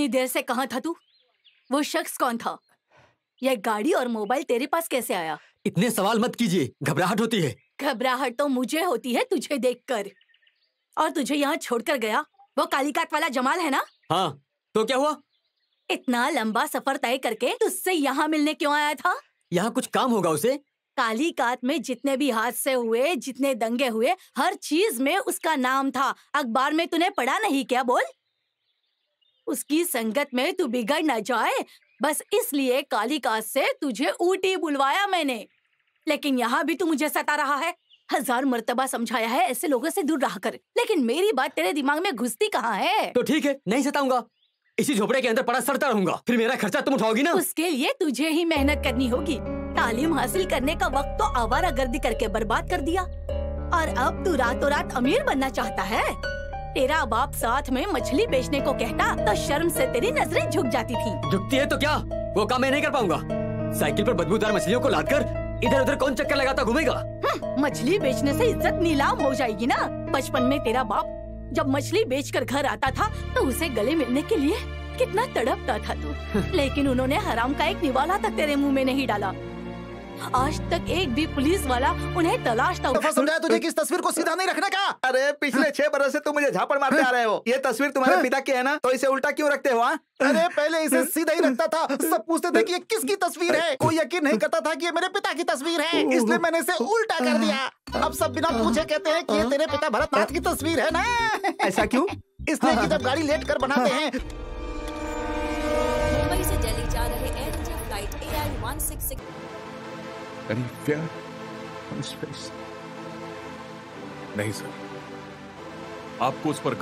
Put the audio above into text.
इतनी देर से कहाँ था तू? वो शख्स कौन था? यह गाड़ी और मोबाइल तेरे पास कैसे आया? इतने सवाल मत कीजिए घबराहट होती है। घबराहट तो मुझे होती है तुझे देखकर। और तुझे यहाँ छोड़कर गया? वो कालीकात वाला जमाल है ना? हाँ तो क्या हुआ? इतना लंबा सफ़र तय करके तुझसे यहाँ मिलने क्यों आया था? यहाँ कुछ काम होगा उसे? कालीकात में जितने भी हादसे हुए जितने दंगे हुए हर चीज़ में उसका नाम था। अखबार में तूने पढ़ा नहीं क्या बोल? उसकी संगत में तू बिगड़ न जाए। बस इसलिए कालीकात से तुझे ऊटी बुलवाया मैंने। लेकिन यहाँ भी तू मुझे सता रहा है। हज़ार मरतबा समझाया है ऐसे लोगों से दूर रहा कर। लेकिन मेरी बात तेरे दिमाग में घुसती कहाँ है? तो ठीक है नहीं सताऊँगा। इसी झोपड़े के अंदर पड़ा सड़ता रहूँगा। फिर मेरा खर्चा तुम उठाओगी ना? उसके लिए तुझे ही मेहनत करनी होगी। तालीम हासिल करने का वक्त तो आवारा गर्दी करके बर्बाद कर दिया। और अब तू रातों रात अमीर बनना चाहता है। तेरा बाप साथ में मछली बेचने को कहता तो शर्म से तेरी नज़रें झुक जाती थी। झुकती है तो क्या? वो काम मैं नहीं कर पाऊँगा। साइकिल पर बदबूदार मछलियों को लादकर इधर उधर कौन चक्कर लगाता घूमेगा? हम्म, मछली बेचने से इज़्ज़त नीलाम हो जाएगी ना? बचपन में तेरा बाप जब मछली बेचकर घर आता था तो उसे गले मिलने के लिए कितना तड़पता था तू। लेकिन उन्होंने हराम का एक निवाला तक तेरे मुँह में नहीं डाला। आज तक एक भी पुलिस वाला उन्हें तलाशता दफ़ा समझाया तुझे कि इस तस्वीर को सीधा नहीं रखने का अरे पिछले छह बरस से तुम मुझे झापड़ मारते आ रहे हो। ये तस्वीर तुम्हारे पिता की है ना? तो इसे उल्टा क्यों रखते हो हाँ? अरे पहले इसे सीधा ही रखता था। सब पूछते थे कि ये किसकी तस्वीर है? कोई यकीन नहीं करता था कि ये मेरे पिता की तस्वीर है। इसलिए मैंने इसे उल्टा कर दिया। अब सब बिना पूछे कहते हैं कि ये तेरे पिता भरतनाथ की तस्वीर है ना? ऐसा क्यों? इसलिए कि जब गाड़ी लेट कर बनाते हैं। मुंबई से दिल्ली जा रहे Air India flight A I one six six Fear on his face? नहीं सर आपको उस पर गर्व